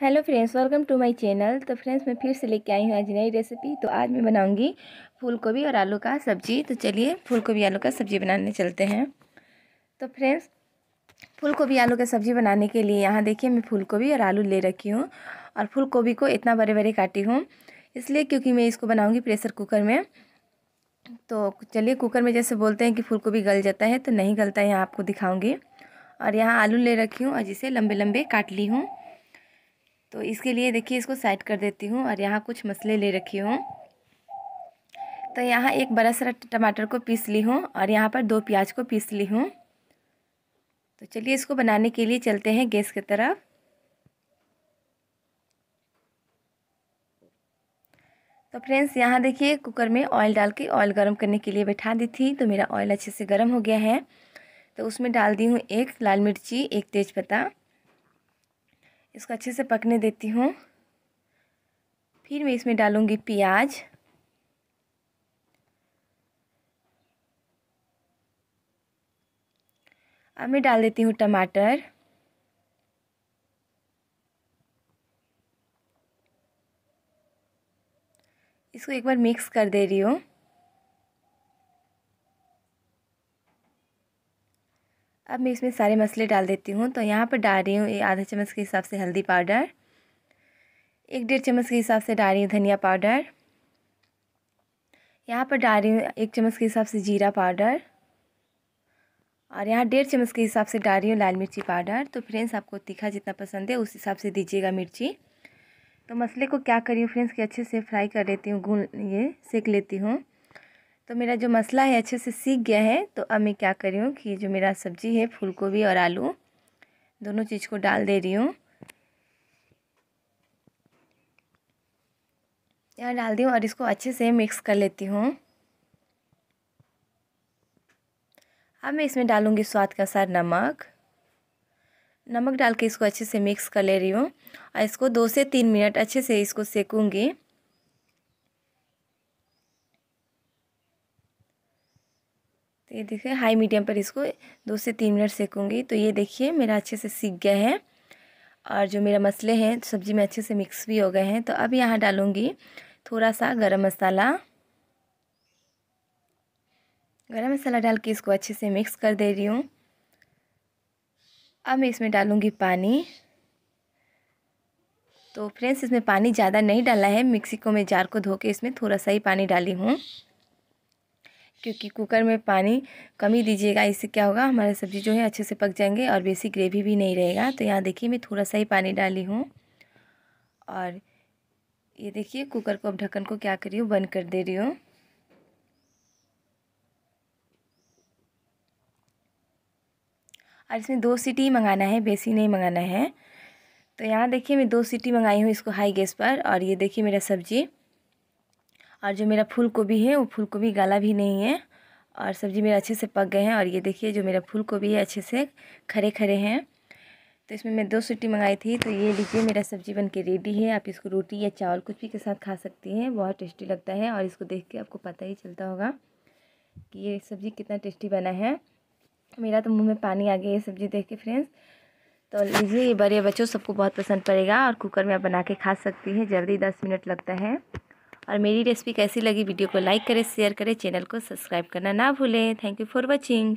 Hello friends welcome to my channel तो friends मैं फिर से लेके आई हूँ आज नई रेसिपी तो आज मैं बनाऊँगी फूल गोभी और आलू का सब्ज़ी. तो चलिए फूल गोभी आलू का सब्ज़ी बनाने चलते हैं. तो फ्रेंड्स फूल गोभी आलू का सब्ज़ी बनाने के लिए यहाँ देखिए मैं फूल गोभी और आलू ले रखी हूँ और फूल को इतना बड़े बड़े काटी हूँ. इसलिए क्योंकि मैं इसको बनाऊँगी प्रेशर कुकर में. तो चलिए कुकर में जैसे बोलते हैं कि फूल गल जाता है तो नहीं गलता है, यहाँ आपको दिखाऊँगी. और यहाँ आलू ले रखी हूँ और जिसे लंबे लंबे काट ली हूँ. तो इसके लिए देखिए इसको साइड कर देती हूँ और यहाँ कुछ मसले ले रखी हूँ। तो यहाँ एक बड़ा सारा टमाटर को पीस ली हूँ और यहाँ पर दो प्याज को पीस ली हूँ। तो चलिए इसको बनाने के लिए चलते हैं गैस की तरफ़। तो फ्रेंड्स, यहाँ देखिए कुकर में ऑयल डाल के ऑयल गर्म करने के लिए बैठा दी थी तो मेरा ऑयल अच्छे से गर्म हो गया है। तो उसमें डाल दी हूँ एक लाल मिर्ची, एक तेज़पत्ता इसको अच्छे से पकने देती हूँ। फिर मैं इसमें डालूँगी प्याज। अब मैं डाल देती हूँ टमाटर। इसको एक बार मिक्स कर दे रही हूँ। अब मैं इसमें सारे मसाले डाल देती हूँ। तो यहाँ पर डाल रही हूँ आधा चम्मच के हिसाब से हल्दी पाउडर, एक डेढ़ चम्मच के हिसाब से डाल रही हूँ धनिया पाउडर, यहाँ पर डाल रही हूँ एक चम्मच के हिसाब से जीरा पाउडर और यहाँ डेढ़ चम्मच के हिसाब से डाल रही हूँ लाल मिर्ची पाउडर। तो फ्रेंड्स, आपको तीखा जितना पसंद है उस हिसाब से दीजिएगा मिर्ची। तो मसले को क्या करी हूँ फ्रेंड्स कि अच्छे से फ्राई कर लेती हूँ, गुन ये सेक लेती हूँ। तो मेरा जो मसला है, अच्छे से सीख गया है तो अब मैं क्या कर रही हूँ कि जो मेरा सब्ज़ी है फूल गोभी और आलू, दोनों चीज़ को डाल दे रही हूँ। यहाँ डाल दी हूँ और इसको अच्छे से मिक्स कर लेती हूँ। अब मैं इसमें डालूँगी स्वाद का सार नमक। नमक डाल के इसको अच्छे से मिक्स कर ले रही हूँ और इसको दो से तीन मिनट अच्छे से इसको सेकूँगी। तो ये देखिए हाई मीडियम पर इसको दो से तीन मिनट सेकूँगी। तो ये देखिए, मेरा अच्छे से सीख गया है। और जो मेरा मसले हैं, सब्ज़ी में अच्छे से मिक्स भी हो गए हैं। तो अब यहाँ डालूँगी थोड़ा सा गरम मसाला। गरम मसाला डाल के इसको अच्छे से मिक्स कर दे रही हूँ। अब मैं इसमें डालूँगी पानी। तो फ्रेंड्स, इसमें पानी ज़्यादा नहीं डाला है। मिक्सी को मैं जार को धो के इसमें थोड़ा सा ही पानी डाली हूँ। क्योंकि कुकर में पानी कम ही दीजिएगा, इससे क्या होगा, हमारे सब्ज़ी जो है अच्छे से पक जाएँगे और बेसी ग्रेवी भी नहीं रहेगा। तो यहाँ देखिए, मैं थोड़ा सा ही पानी डाली हूँ। और ये देखिए, कुकर को अब ढक्कन को क्या करी हूँ, बंद कर दे रही हूँ। और इसमें दो सीटी मंगाना है, बेसी नहीं मंगाना है। तो यहाँ देखिए, मैं दो सीटी मंगाई हूँ इसको हाई गैस पर। और ये देखिए, मेरा सब्ज़ी। और जो मेरा फूल गोभी है, वो फूल गोभी गाला भी नहीं है। और सब्ज़ी मेरा अच्छे से पक गए हैं और ये देखिए, जो मेरा फूल गोभी है, अच्छे से खरे खरे हैं। तो इसमें मैं दो सीटी मंगाई थी तो ये लीजिए मेरा सब्ज़ी बन के रेडी है। आप इसको रोटी या चावल कुछ भी के साथ खा सकती हैं, बहुत टेस्टी लगता है और इसको देख के आपको पता ही चलता होगा कि ये सब्ज़ी कितना टेस्टी बना है। मेरा तो मुँह में पानी आ गया ये सब्ज़ी देख के, फ्रेंड्स। तो लीजिए, ये बड़े बच्चों, सबको बहुत पसंद पड़ेगा और कुकर में आप बना के खा सकती हैं, जल्दी दस मिनट लगता है। और मेरी रेसिपी कैसी लगी वीडियो को लाइक करें, शेयर करें, चैनल को सब्सक्राइब करना ना भूलें। Thank you for watching